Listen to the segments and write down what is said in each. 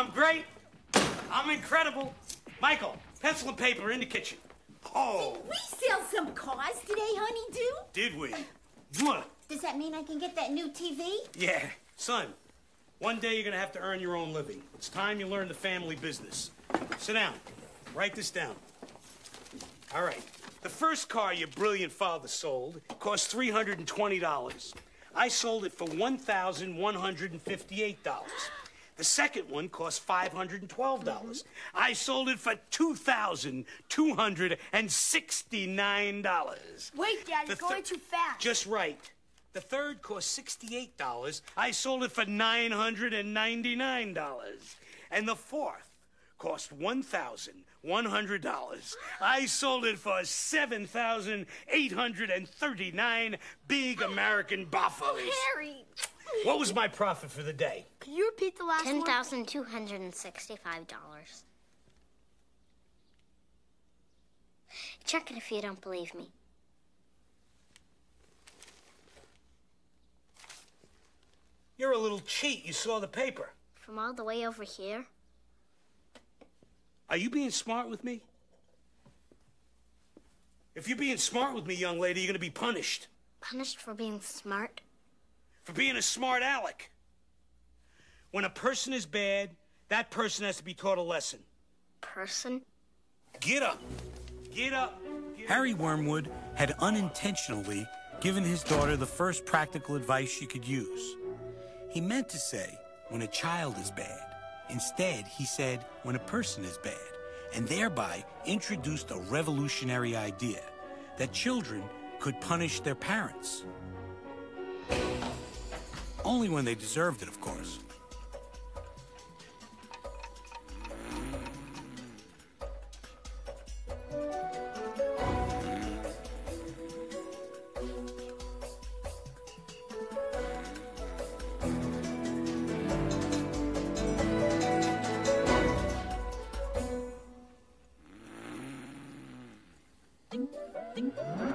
I'm great. I'm incredible. Michael, pencil and paper in the kitchen. Oh, Did We sell some cars today, honeydew. did we? Does that mean I can get that new TV? Yeah, son. One day you're gonna have to earn your own living. It's time you learn the family business. Sit down. Write this down. All right. The first car your brilliant father sold cost $320. I sold it for $1,158. The second one cost $512. Mm-hmm. I sold it for $2,269. Wait, Dad, The you're going too fast. Just right. The third cost $68. I sold it for $999. And the fourth cost $1,100. I sold it for 7,839 big American buffaloes. Oh, Harry, What was my profit for the day? can you repeat the last Ten one? thousand two hundred and sixty-five dollars. Check it if you don't believe me. You're a little cheat. You saw the paper. From all the way over here. Are you being smart with me? If you're being smart with me, young lady, you're going to be punished. Punished for being smart. for being a smart aleck. When a person is bad, that person has to be taught a lesson. Person. Get up. Get up. Get Harry Wormwood had unintentionally given his daughter the first practical advice she could use. He meant to say, when a child is bad. Instead, he said, when a person is bad, and thereby introduced a revolutionary idea that children could punish their parents. Only when they deserved it, of course. Come.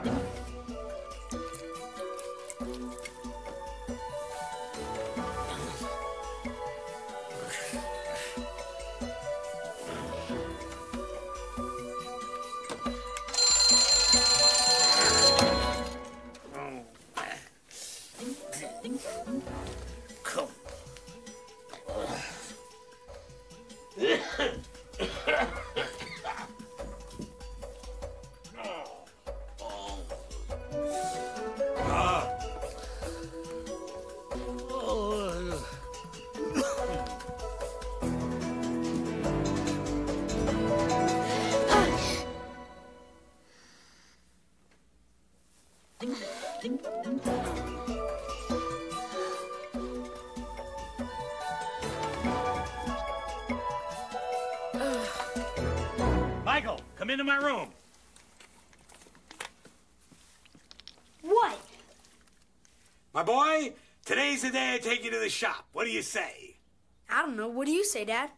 Michael, come into my room. What? My boy, today's the day I take you to the shop. What do you say? I don't know. What do you say, Dad?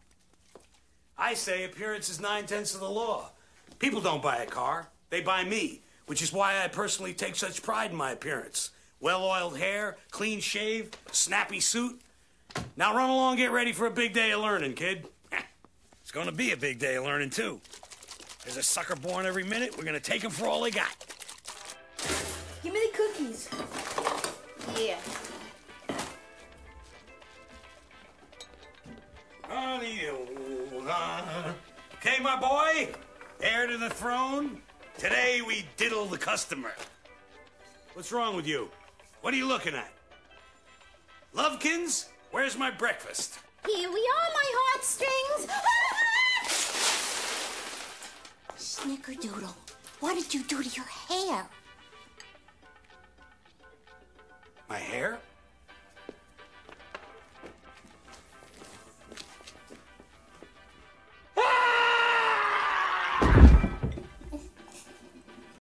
I say appearance is nine tenths of the law. People don't buy a car, they buy me, which is why I personally take such pride in my appearance. Well oiled hair, clean shave, snappy suit. Now run along, get ready for a big day of learning, kid. It's gonna be a big day of learning, too. There's a sucker born every minute. We're gonna take him for all they got. Give me the cookies. Yeah. Okay, my boy, heir to the throne. Today we diddle the customer. What's wrong with you? What are you looking at? Lovekins, where's my breakfast? Here we are, my heartstrings. Snickerdoodle, what did you do to your hair? My hair?